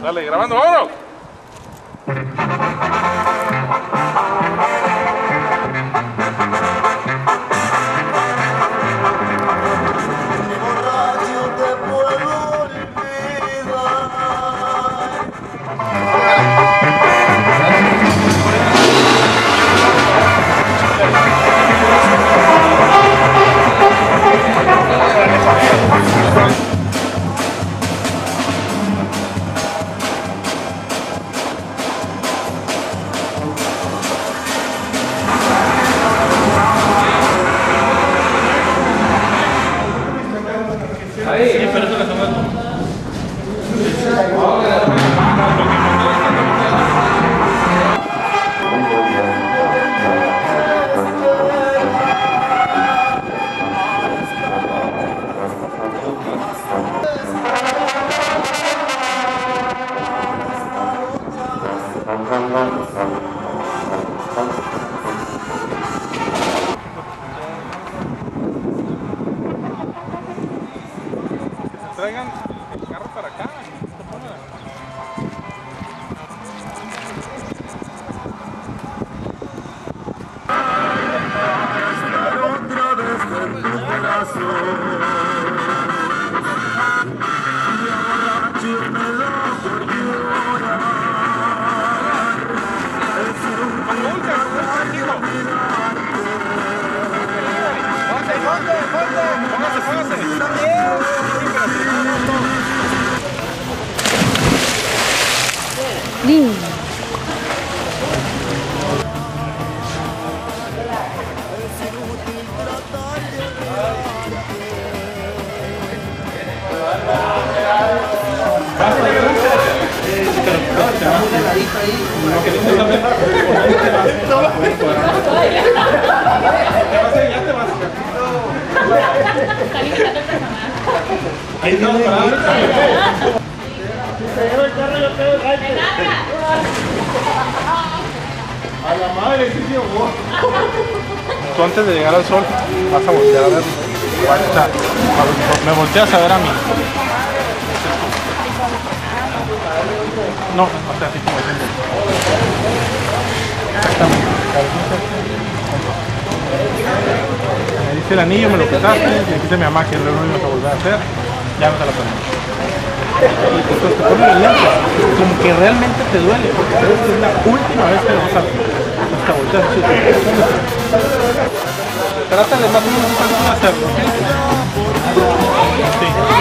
Dale, grabando, vámonos. Drängen. Lindo. Tú antes de llegar al sol vas a voltear a ver. Sea, me volteas a ver a mí. No, o sea, así como siempre. Exactamente. Me dice el anillo, me lo quitaste, le dijiste a mi mamá que no lo ibas a volver a hacer, ya no te lo ponemos. Pues te pones los lentes, como que realmente te duele, porque sabes que es la última vez que lo vas a. Hasta volteas así. Trátale más o menos cómo hacerlo, ¿ok? Sí.